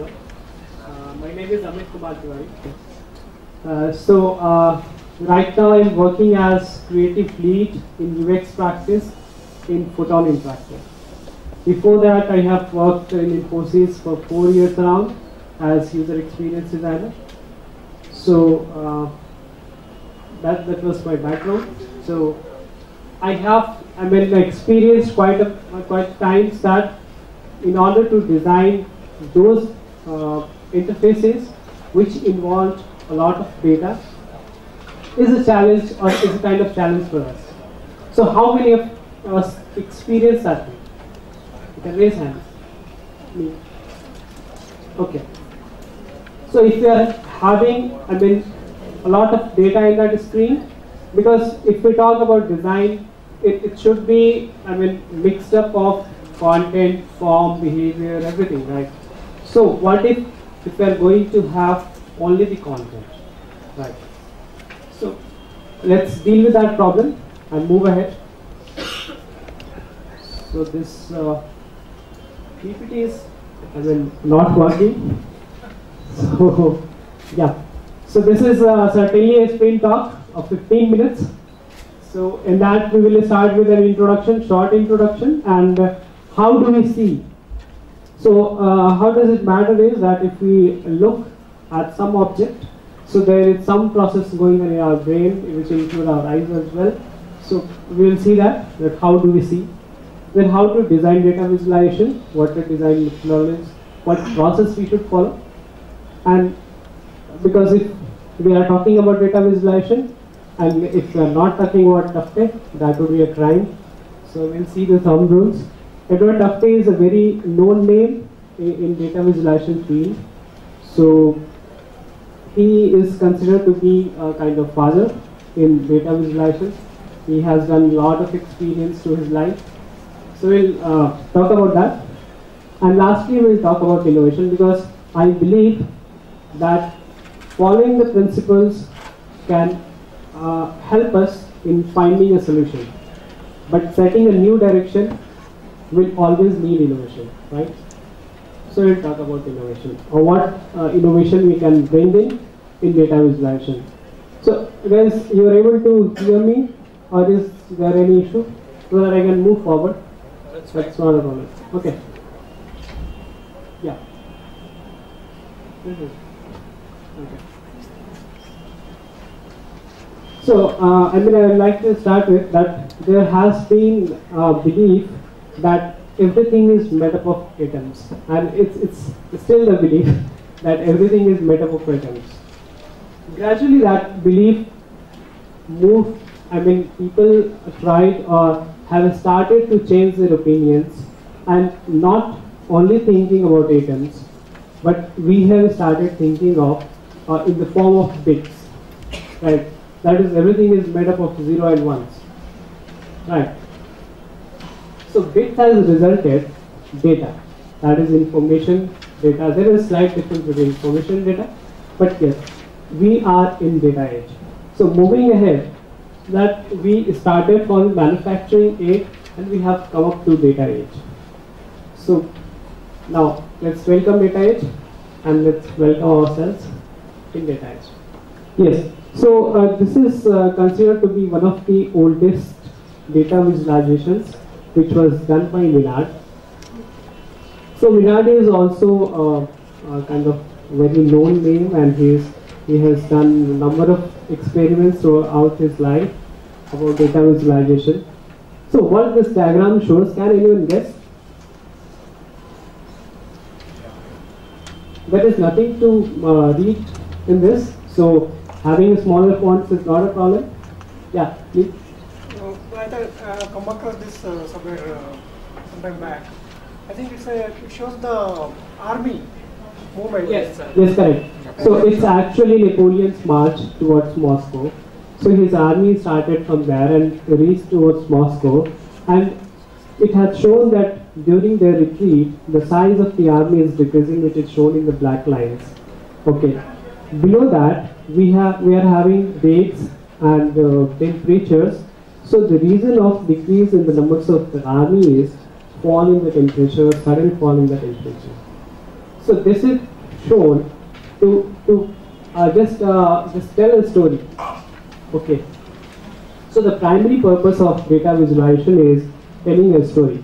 Uh, my name is Amit Kumar Tiwari. Uh, so, uh, right now I'm working as creative lead in UX practice in Photon Interactive. Before that, I have worked in Infosys for four years around as user experience designer. So, uh, that, that was my background. So, I have, I mean, experienced quite a quite times that in order to design those Uh, interfaces which involve a lot of data is a challenge or is a kind of challenge for us. So how many of us experience that? You can raise hands. Me. Okay. So if you are having, I mean, a lot of data in that screen, because if we talk about design, it, it should be, I mean, mixed up of content, form, behavior, everything, right? So what if if we are going to have only the content, right? So let's deal with that problem and move ahead. So this uh, PPT is, I mean, not working. So yeah. So this is uh, certainly a sprint talk of 15 minutes. So in that we will start with an introduction, short introduction, and uh, how do we see? So uh, how does it matter is that if we look at some object, so there is some process going on in our brain, which include our eyes as well. So we will see that, that how do we see? Then how to design data visualization, what the design methodology, what process we should follow. And because if we are talking about data visualization, and if we are not talking about Tufte, that would be a crime. So we'll see the thumb rules. Edward Tufte is a very known name in, data visualization field. So he is considered to be a kind of father in data visualization. He has done a lot of experience to his life. So we'll uh, talk about that. And lastly, we'll talk about innovation because I believe that following the principles can uh, help us in finding a solution. But setting a new direction will always need innovation, right? So we'll talk about innovation or what uh, innovation we can bring in in data visualization. So guys, you are able to hear me or is there any issue so that I can move forward? That's That's not a problem. Okay. Yeah. This is- Okay. So, uh, I mean, I would like to start with that there has been a belief that everything is made up of atoms, and it's, it's still the belief that everything is made up of atoms. Gradually, that belief moved, I mean, people tried or have started to change their opinions and not only thinking about atoms, but we have started thinking of uh, in the form of bits, right? That is, everything is made up of zero and ones, right? So bits has resulted data, that is information data. There is slight difference between information data, but yes, we are in data age. So moving ahead, that we started from manufacturing age and we have come up to data age. So now let's welcome data age and let's welcome ourselves in data age. Yes, so uh, this is uh, considered to be one of the oldest data visualizations which was done by Minard. So Minard is also uh, a kind of very known name and he, he has done a number of experiments throughout his life about data visualization. So what this diagram shows, can anyone guess? There is nothing to uh, read in this, so having a smaller fonts is not a problem. Yeah, please. Uh, I thought, come across this uh, somewhere uh, sometime back. I think it's a, it shows the army movement. Yes, yes, correct. So it's actually Napoleon's march towards Moscow. So his army started from there and reached towards Moscow. And it has shown that during their retreat, the size of the army is decreasing, which is shown in the black lines. Okay. Below that, we have we are having dates and uh, temperatures. So the reason of decrease in the numbers of the army is fall in the temperature, sudden fall in the temperature. So this is shown to, to uh, just, uh, just tell a story. Okay. So the primary purpose of data visualization is telling a story.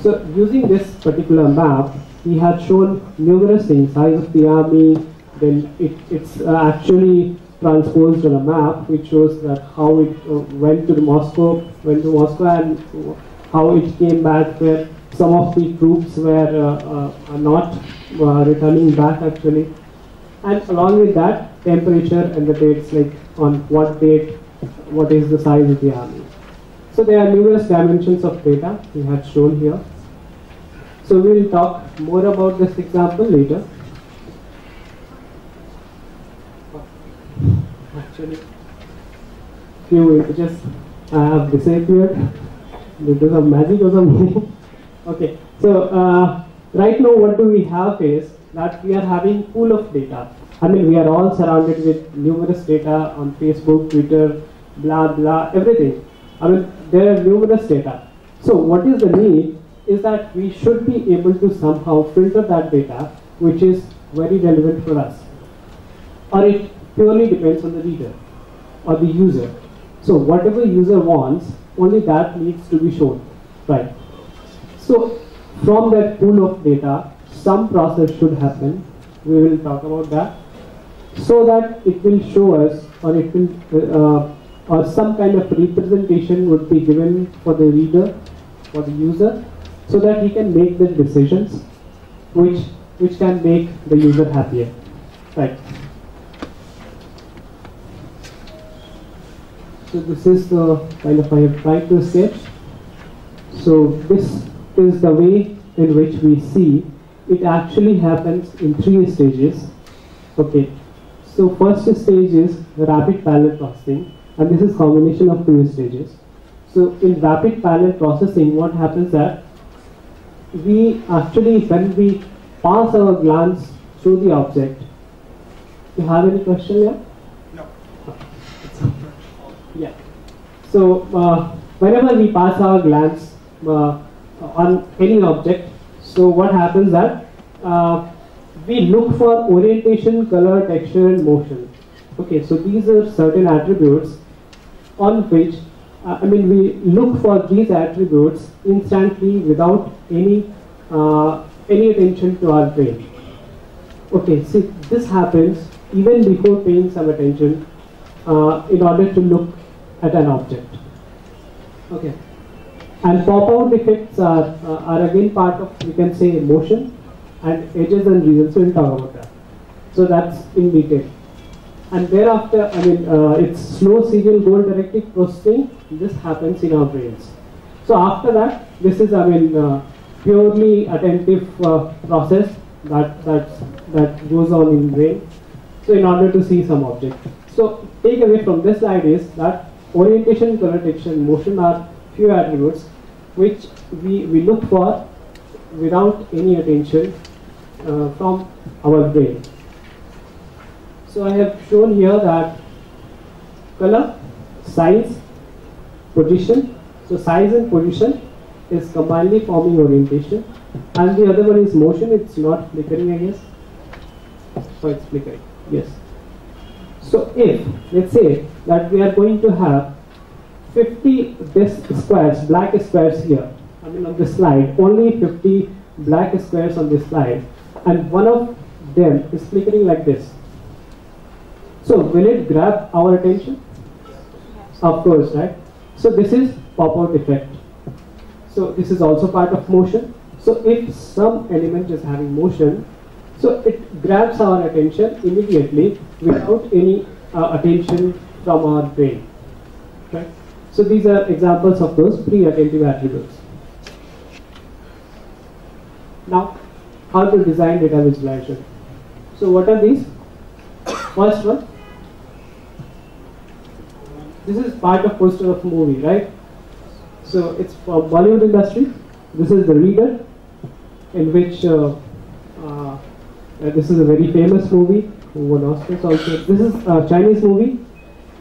So using this particular map, he had shown numerous things, size of the army, then it, it's uh, actually transposed on a map which shows that how it uh, went to Moscow, went to Moscow and how it came back where some of the troops were uh, uh, not uh, returning back actually. And along with that, temperature and the dates like on what date, what is the size of the army. So there are numerous dimensions of data we have shown here. So we will talk more about this example later. Actually, few images have disappeared to some magic or something. okay, so uh, right now what do we have is that we are having pool of data. I mean, we are all surrounded with numerous data on Facebook, Twitter, blah blah, everything. I mean, there are numerous data. So what is the need is that we should be able to somehow filter that data which is very relevant for us. Or it purely depends on the reader or the user. So whatever user wants, only that needs to be shown, right? So from that pool of data, some process should happen. We will talk about that. So that it will show us or it will uh, or some kind of representation would be given for the reader, for the user, so that he can make the decisions which which can make the user happier. Right. So this is the kind of I have tried to sketch. So this is the way in which we see it actually happens in three stages. Okay. So first stage is rapid parallel processing and this is combination of two stages. So in rapid parallel processing what happens that we actually when we pass our glance through the object, you have any question here? Yeah. So uh, whenever we pass our glance uh, on any object, so what happens that uh, we look for orientation, color, texture, and motion. Okay, so these are certain attributes on which uh, I mean we look for these attributes instantly without any uh, any attention to our brain. Okay, see this happens even before paying some attention uh, in order to look at an object. Okay. And pop-out effects are, uh, are again part of, you can say, motion and edges and regions. So we'll talk about that. So that's in detail. And thereafter, I mean, uh, it's slow serial goal directed processing. This happens in our brains. So after that, this is, I mean, uh, purely attentive uh, process that that that goes on in brain. So in order to see some object. So take away from this slide is that orientation, color, and motion are few attributes which we, we look for without any attention uh, from our brain. So I have shown here that color, size, position. So size and position is combinedly forming orientation and the other one is motion, it's not flickering I guess. So it's flickering, yes. So if, let's say that we are going to have 50 this squares, black squares here, I mean on this slide, only 50 black squares on this slide and one of them is flickering like this. So will it grab our attention? Of course, right? So this is pop-out effect. So this is also part of motion. So if some element is having motion, so it grabs our attention immediately without any uh, attention from our brain. Right? So these are examples of those pre-attentive attributes. Now, how to design data visualization. So what are these? First one, this is part of poster of movie, right? So it's for Bollywood industry. This is the reader, in which uh, uh, this is a very famous movie who won Oscars also. This is a Chinese movie,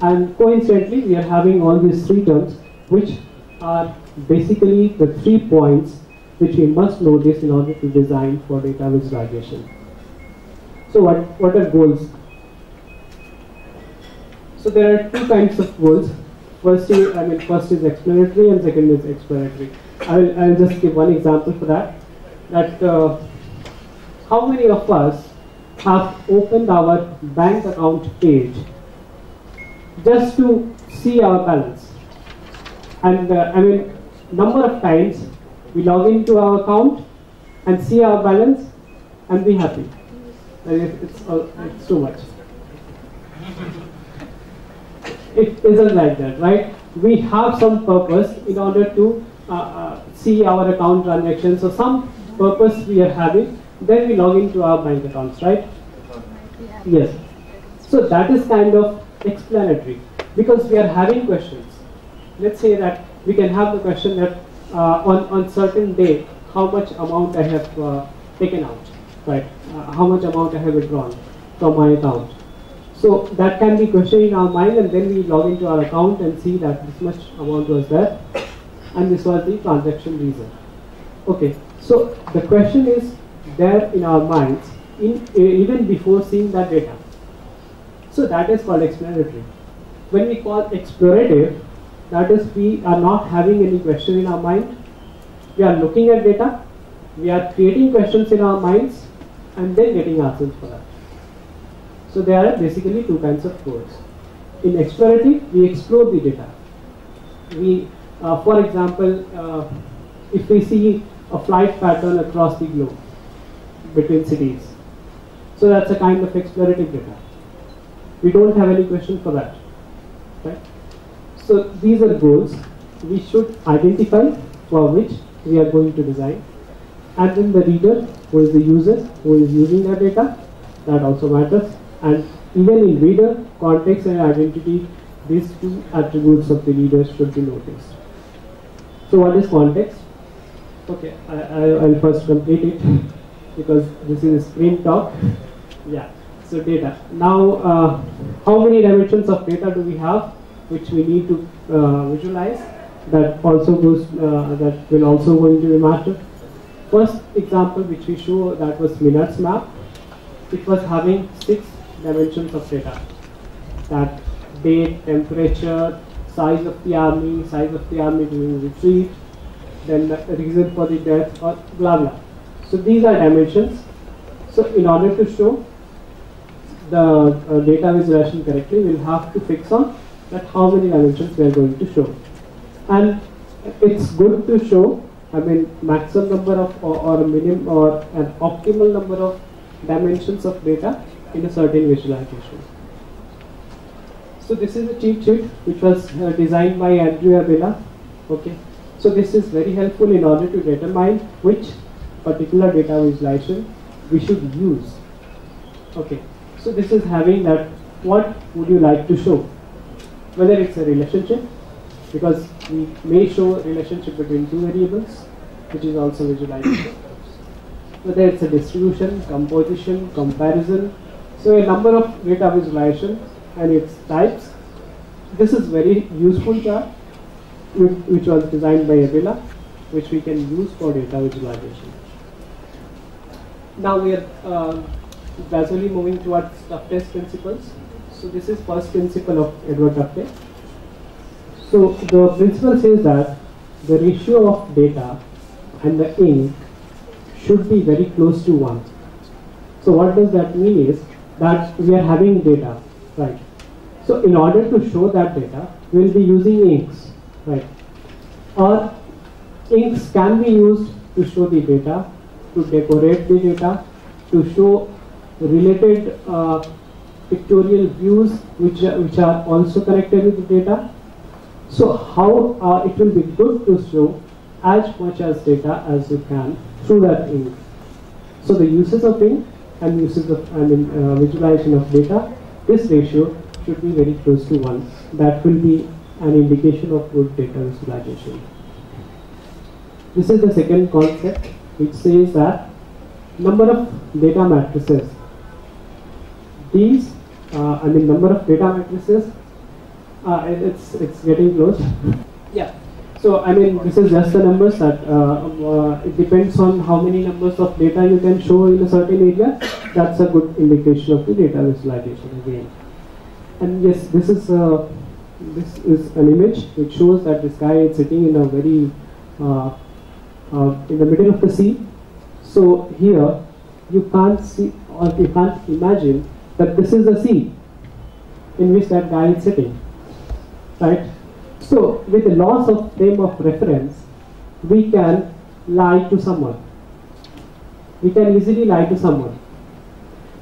and coincidentally, we are having all these three terms, which are basically the three points which we must notice in order to design for data visualization. So what, what are goals? So there are two kinds of goals. First is, I mean, first is explanatory and second is exploratory. I will, I will just give one example for that. That uh, how many of us have opened our bank account page just to see our balance? And uh, I mean, number of times we log into our account and see our balance and be happy. And it- it's, uh, it's too much. It isn't like that, right? We have some purpose in order to uh, uh, see our account transactions. So some purpose we are having, then we log into our bank accounts, right? Yes. So that is kind of explanatory because we are having questions. Let's say that we can have the question that uh, on on certain day how much amount I have uh, taken out, right? Uh, how much amount I have withdrawn from my account. So that can be question in our mind, and then we log into our account and see that this much amount was there, and this was the transaction reason. Okay, so the question is there in our minds in, even before seeing that data. So that is called explanatory. When we call explorative, that is we are not having any question in our mind. We are looking at data, we are creating questions in our minds, and then getting answers for that. So there are basically two kinds of codes. In explorative, we explore the data. We, uh, for example, uh, if we see a flight pattern across the globe between cities, so that's a kind of explorative data. We don't have any question for that. So these are goals we should identify for which we are going to design. And then the reader, who is the user, who is using the data, that also matters. And even in reader, context and identity, these two attributes of the reader should be noticed. So what is context? Okay, I, I, I'll first complete it because this is a screen talk. Yeah, so data. Now, uh, how many dimensions of data do we have which we need to uh, visualize? That also goes, uh, that will also going to matter. First example which we show that was Minard's map. It was having six dimensions of data. That date, temperature, size of the army, size of the army during retreat, then the reason for the death, or blah blah. So these are dimensions. So in order to show the uh, data visualization correctly, we'll have to fix on that how many dimensions we are going to show. And it's good to show, I mean, maximum number of or, or minimum or an optimal number of dimensions of data in a certain visualization. So this is a cheat sheet which was uh, designed by Andrew Abela. Okay, so this is very helpful in order to determine which particular data visualization we should use. Okay, so this is having that what would you like to show? Whether it's a relationship, because we may show a relationship between two variables, which is also visualization. Whether it's a distribution, composition, comparison. So a number of data visualization and its types. This is very useful chart which, which was designed by Abela, which we can use for data visualization. Now we are uh, gradually moving towards Tufte's principles. So this is first principle of Edward Tufte. So the principle says that the ratio of data and the ink should be very close to 1. So what does that mean is that we are having data, right? So in order to show that data, we will be using inks, right? Or inks can be used to show the data, to decorate the data, to show related uh, pictorial views which are, which are also connected with the data. So how uh, it will be good to show as much as data as you can through that ink. So the uses of ink and uses of I mean uh, visualization of data, this ratio should be very close to one. That will be an indication of good data visualization. This is the second concept which says that number of data matrices. These, uh, I mean number of data matrices, uh, it's, it's getting close. yeah, So I mean, this is just the numbers that uh, uh, it depends on how many numbers of data you can show in a certain area. That's a good indication of the data visualization again. And yes, this is uh, this is an image which shows that this guy is sitting in a very uh, uh, in the middle of the sea. So here you can't see or you can't imagine that this is the sea in which that guy is sitting, right? So with the loss of frame of reference, we can lie to someone. We can easily lie to someone.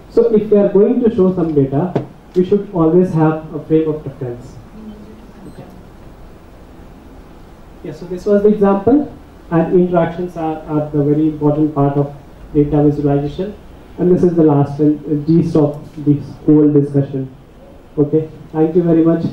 So if we are going to show some data, we should always have a frame of reference. Okay. Yeah, so this was the example and interactions are, are the very important part of data visualization and this is the last and gist of this whole discussion. Okay, thank you very much.